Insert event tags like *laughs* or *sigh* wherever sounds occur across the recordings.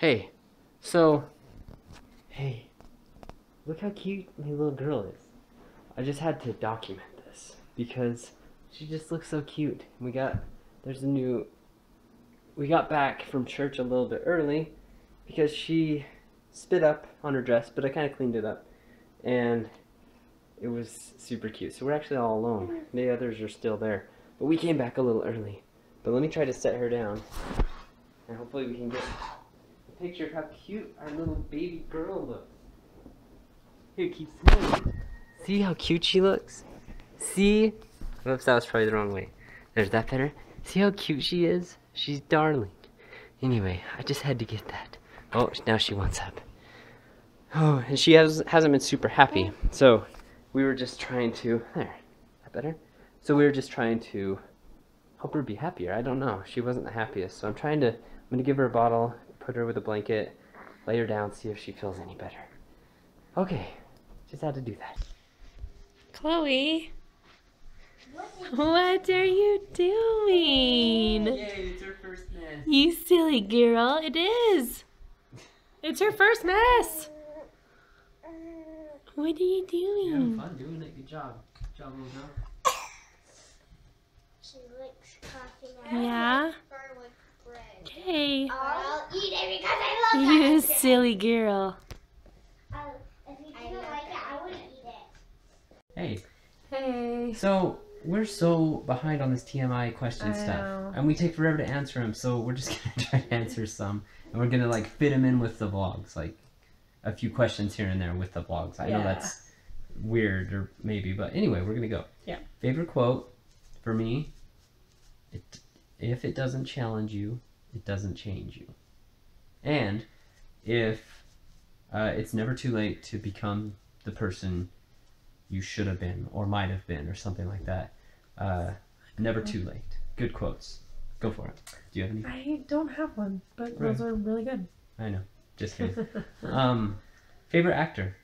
Hey, so, hey, look how cute my little girl is. I just had to document this because she just looks so cute. We got, there's a new, we got back from church a little bit early because she spit up on her dress, but I kind of cleaned it up. And it was super cute. So we're actually all alone. The others are still there. But we came back a little early. But let me try to set her down. And hopefully we can get picture of how cute our little baby girl looks. Here, keep smiling. See how cute she looks? See? Whoops, that was probably the wrong way. There's that better. See how cute she is? She's darling. Anyway, I just had to get that. Oh, now she wants up. Oh, and she has, hasn't been super happy. So, we were just trying to... There. That better? So we were just trying to help her be happier. I don't know. She wasn't the happiest. So I'm trying to... I'm going to give her a bottle, put her with a blanket, lay her down, see if she feels any better. Okay. Just had to do that. Chloe, what are you doing? Yay, it's her first mess. You silly girl. It is. It's her first mess. What are you You're having doing? fun doing it. Good job. Good job, little girl. She likes coffee now. Yeah? Garlic bread. Okay. I'll eat it because I love You that. silly girl. I'll- If you didn't like it, I wouldn't eat it. Hey, Hey. so we're so behind on this TMI question I stuff, know. and we take forever to answer them. So we're just *laughs* gonna try to answer some, and we're gonna like fit them in with the vlogs, like a few questions here and there with the vlogs. I know that's weird or maybe, but anyway, we're gonna go. Yeah. Favorite quote for me: "It if it doesn't challenge you, it doesn't change you," and if uh, it's never too late to become the person you should have been or might have been or something like that. Uh, never too late. Good quotes. Go for it. Do you have any? I don't have one, but Right. those are really good. I know. Just kidding. *laughs* um, favorite actor?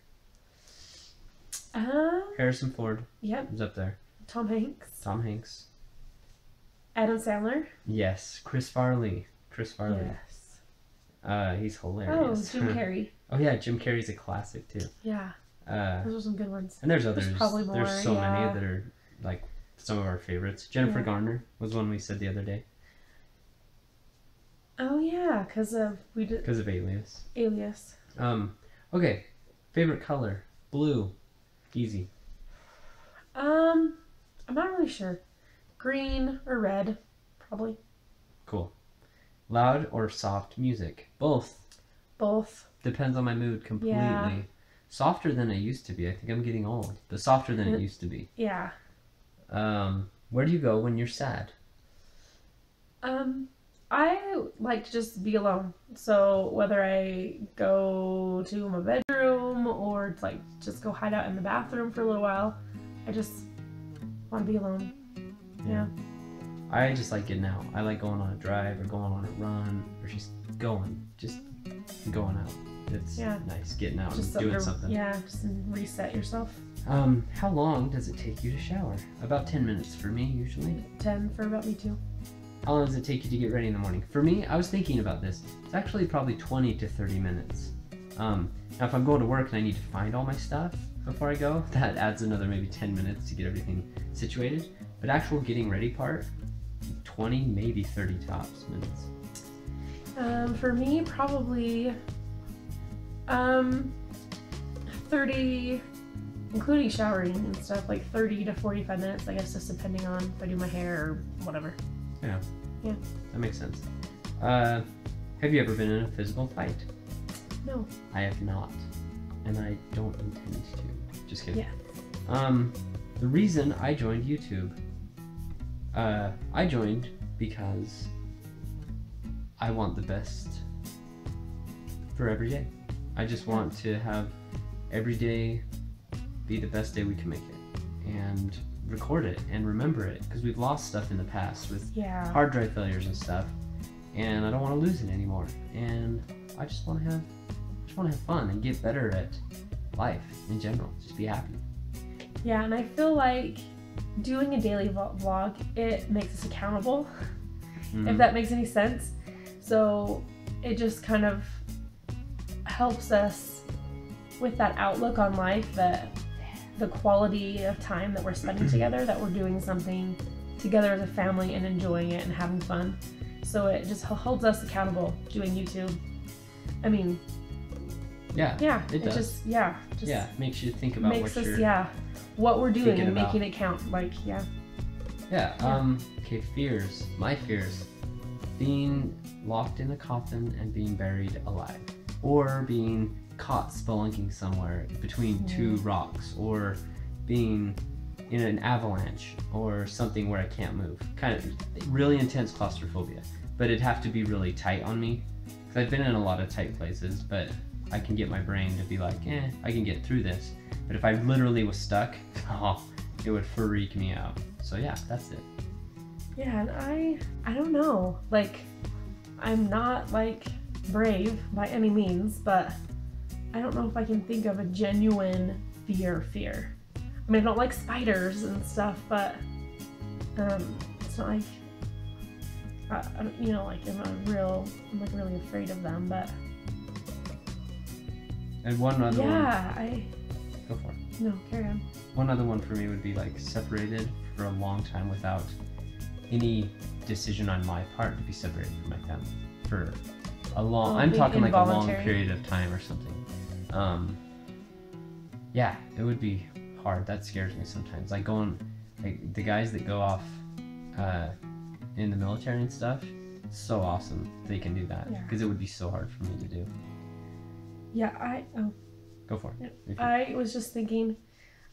Um, Harrison Ford yep. He's up there. Tom Hanks. Tom Hanks. Adam Sandler. Yes. Chris Farley. Chris Farley. Yes. Uh, he's hilarious. Oh. *laughs* Jim Carrey. oh yeah, Jim Carrey's a classic too. Yeah, Uh, those are some good ones. and there's others. probably more, There's so yeah. many that are like some of our favorites. Jennifer Yeah. Garner was one we said the other day Oh yeah, because of we did because of Alias. Alias. Um, okay. Favorite color? Blue. Easy. Um, I'm not really sure. Green or red, probably Cool. Loud or soft music? Both. both. Depends on my mood completely. Yeah. Softer than I used to be. I think I'm getting old, but softer than it Mm. used to be. Yeah. Um, where do you go when you're sad? Um, I like to just be alone. So whether I go to my bedroom or like just go hide out in the bathroom for a little while, I just want to be alone. Yeah. I just like getting out. I like going on a drive or going on a run or just going, just going out. It's Yeah. nice getting out Just and doing to- something. Yeah, just reset yourself. Um, how long does it take you to shower? About 10 minutes for me, usually. Ten for about me too. How long does it take you to get ready in the morning? For me, I was thinking about this. It's actually probably 20 to 30 minutes. Um, now, if I'm going to work and I need to find all my stuff before I go, *laughs* that adds another maybe 10 minutes to get everything situated. But actual getting ready part, 20, maybe 30 tops minutes. Um, for me, probably um, 30, including showering and stuff, like 30 to 45 minutes, I guess, just depending on if I do my hair or whatever. Yeah. Yeah. That makes sense. Uh, have you ever been in a physical fight? No. I have not, and I don't intend to. Just kidding. Yeah. Um, the reason I joined YouTube, uh, I joined because I want the best for every day. I just want to have every day be the best day we can make it, and record it and remember it because we've lost stuff in the past with Yeah. hard drive failures and stuff, and I don't want to lose it anymore. And I just want to have, just want to have fun and get better at life in general. Just be happy. Yeah, and I feel like doing a daily vlog, it makes us accountable, if Mhm. that makes any sense. So it just kind of helps us with that outlook on life that the quality of time that we're spending *clears throat* together, that we're doing something together as a family and enjoying it and having fun. So it just holds us accountable doing YouTube. I mean, Yeah. yeah, It does. just yeah, just yeah. Makes you think about makes what us you're. yeah, what we're doing and about. making it count. Like yeah, Yeah. Um. Okay. Fears. My fears. Being locked in a coffin and being buried alive, or being caught spelunking somewhere between two rocks, or being in an avalanche or something where I can't move. Kind of really intense claustrophobia, but it'd have to be really tight on me. Cause I've been in a lot of tight places, but I can get my brain to be like, eh, I can get through this. But if I literally was stuck, *laughs* oh, it would freak me out. So yeah, that's it. yeah, and I I don't know. Like, I'm not like brave by any means, but I don't know if I can think of a genuine fear fear. I mean, I don't like spiders and stuff, but um, it's not like I, I you know, like I'm a real, I'm like really afraid of them. But And one other one, yeah, I go for it. no carry on. One other one for me would be like separated for a long time without any decision on my part to be separated from my family for a long. Oh, I'm talking like a long period of time or something. Um, yeah, it would be hard. That scares me sometimes. Like going, like the guys that go off uh, in the military and stuff. So awesome they can do that Yeah. because it would be so hard for me to do. Yeah, I oh Go for it. Yeah. I was just thinking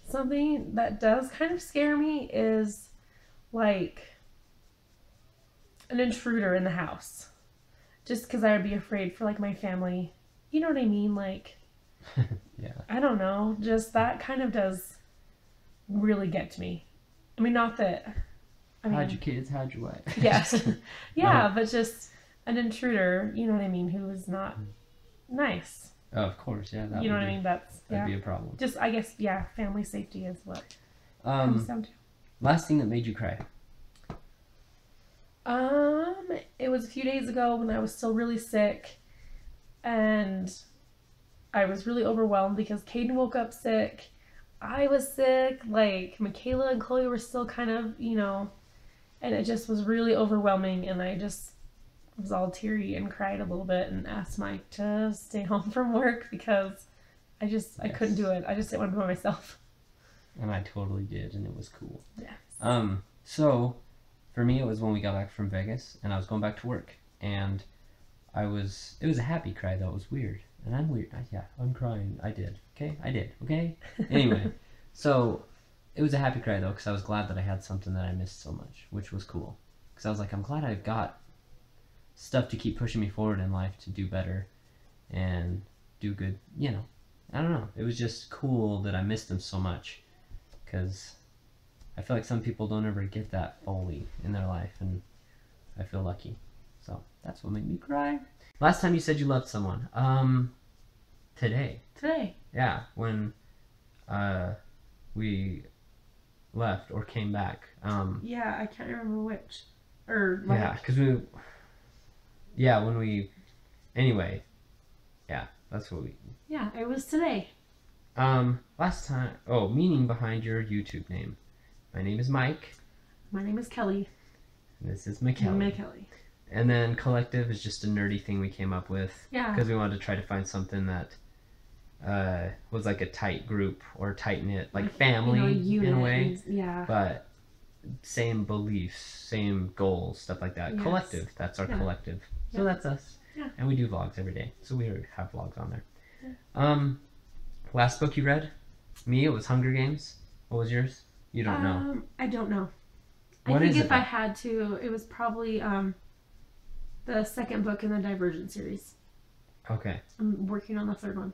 something that does kind of scare me is like an intruder in the house. Just because I would be afraid for like my family. You know what I mean? Like, *laughs* yeah. I don't know. Just that kind of does really get to me. I mean, not that. I mean, hide your kids? How'd your wife. Yes. *laughs* yeah, but just an intruder, you know what I mean, who is not mm-hmm. nice. Oh, of course, yeah. That you know what I mean? That's, That'd yeah. be a problem. Just, I guess, yeah, family safety is what it comes Um, down to. last thing that made you cry. Um, it was a few days ago when I was still really sick, and I was really overwhelmed because Caden woke up sick. I was sick. Like Michaela and Chloe were still kind of, you know, and it just was really overwhelming. And I just was all teary and cried a little bit and asked Mike to stay *laughs* home from work because I just I couldn't do it. I just didn't want to be by myself. And I totally did, and it was cool. Yes. Um, so for me, it was when we got back from Vegas, and I was going back to work, and I was. It was a happy cry though. It was weird, and I'm weird. I, yeah, I'm crying. I did. Okay, I did. Okay. *laughs* Anyway, so it was a happy cry though, because I was glad that I had something that I missed so much, which was cool. Because I was like, I'm glad I've got stuff to keep pushing me forward in life to do better, and do good. You know, I don't know. It was just cool that I missed them so much, because I feel like some people don't ever get that fully in their life, and I feel lucky. So that's what made me cry. Last time you said you loved someone, um, today. Today. Yeah, when uh, we left or came back. Um, Yeah, I can't remember which. Or like, yeah, because we. Yeah, when we. Anyway, yeah, that's what we. yeah, it was today. Um, last time. Oh, meaning behind your YouTube name. My name is Mike, My name is Kelly. and this is Mikelly. Mikelly. And then collective is just a nerdy thing we came up with Yeah. because we wanted to try to find something that uh, was like a tight group or tight knit, like family you know, in a way, yeah. but same beliefs, same goals, stuff like that. Yes. Collective, that's our Yeah. collective. So Yeah. that's us. Yeah. And we do vlogs every day, so we have vlogs on there. Um, last book you read? Me, it was Hunger Games. What was yours? You don't know. Um, I don't know. What I think is if I had to, it was probably um, the second book in the Divergent series. Okay. I'm working on the third one.